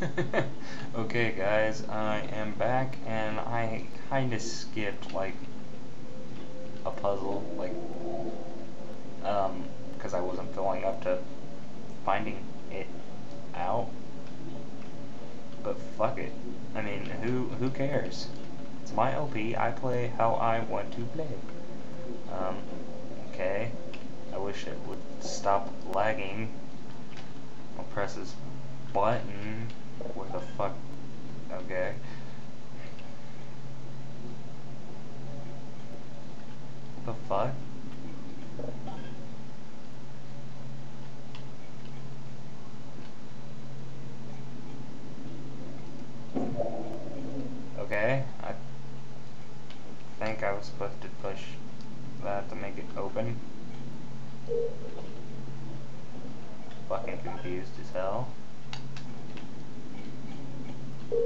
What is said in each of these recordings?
okay guys, I am back and I kinda skipped like a puzzle, like um because I wasn't feeling up to finding it out. But fuck it. I mean, who who cares? It's my LP. I play how I want to play. Um, okay. I wish it would stop lagging. I'll press this button. Where the fuck? Okay. The fuck? Okay, I think I was supposed to push that to make it open. Fucking confused as hell. Fuck.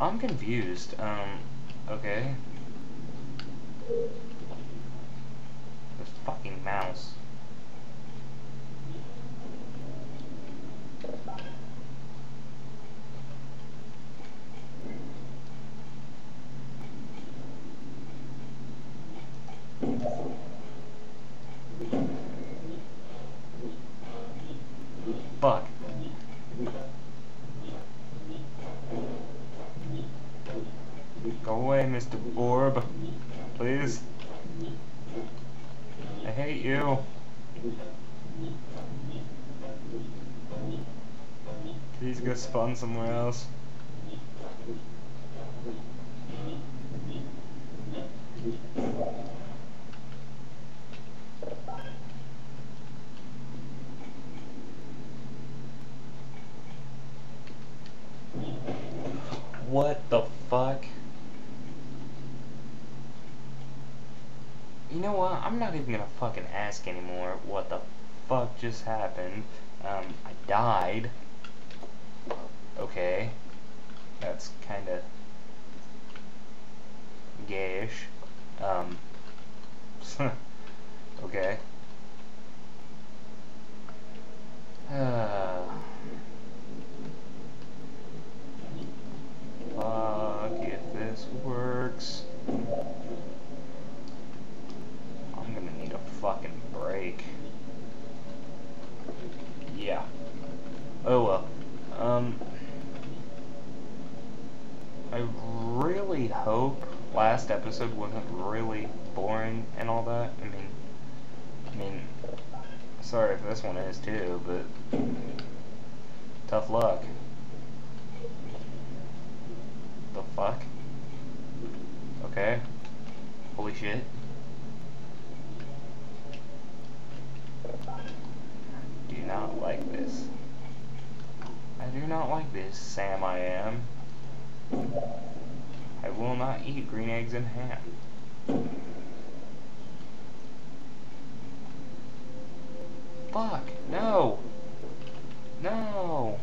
I'm confused. Um, okay. This fucking mouse. Fuck. Go away, Mr. Orb. Please. I hate you. Please go spawn somewhere else. What the fuck? You know what? I'm not even gonna fucking ask anymore what the fuck just happened. Um, I died. Okay. That's kinda gayish. Um, okay. Uh, fuck if this works. I'm gonna need a fucking break. Yeah. Oh well. Um. I really hope last episode wasn't really boring and all that. I mean, I mean, sorry if this one is too, but tough luck. The fuck? Okay. Holy shit. Do not like this. Not like this, Sam I am. I will not eat green eggs and ham. Fuck, no! No!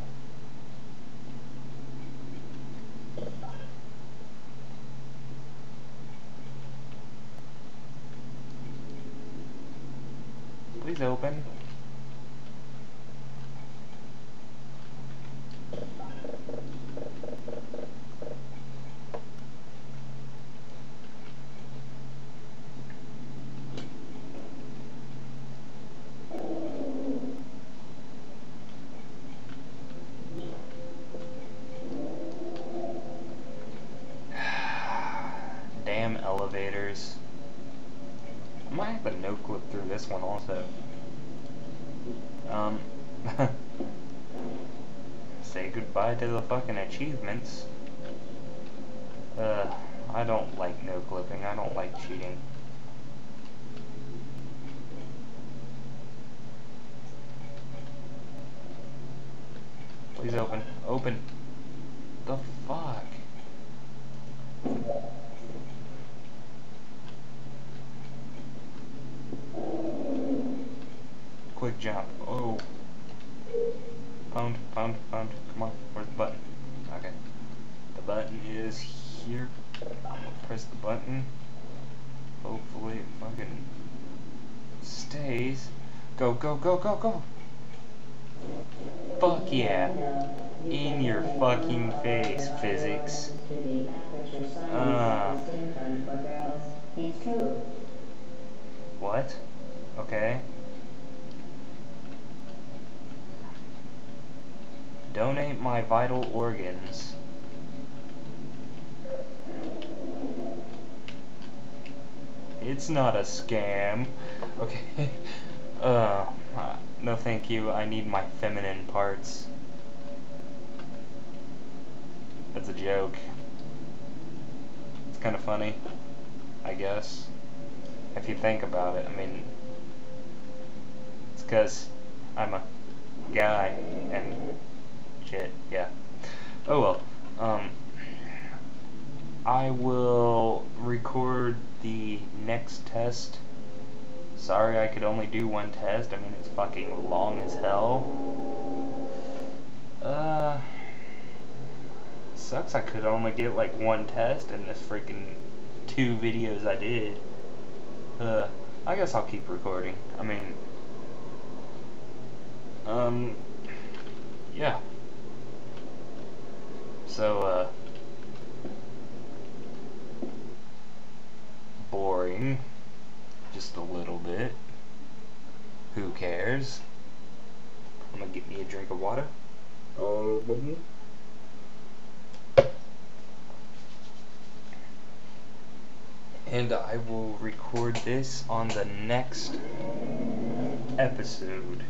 Please open. Elevators. I might have to no clip through this one also. Um, say goodbye to the fucking achievements. Uh, I don't like no clipping. I don't like cheating. Please open. Open. The fuck? Quick jump. Oh. Come on, where's the button? Okay. The button is here. Press the button. Hopefully it fucking stays. Go, go, go, go, go! Fuck yeah. In your fucking face, physics. Uh. What? Okay. Donate my vital organs. It's not a scam. Okay. Uh, no thank you. I need my feminine parts. That's a joke. It's kind of funny, I guess. If you think about it, I mean, it's because I'm a guy and shit, yeah. Oh well. Um, I will record the next test. Sorry I could only do one test. I mean, it's fucking long as hell. Uh, sucks I could only get like one test in this freaking two videos I did. Uh, I guess I'll keep recording. I mean, um, yeah. So, uh, boring. Just a little bit. Who cares? I'm gonna get me a drink of water. Oh, and I will record this on the next episode.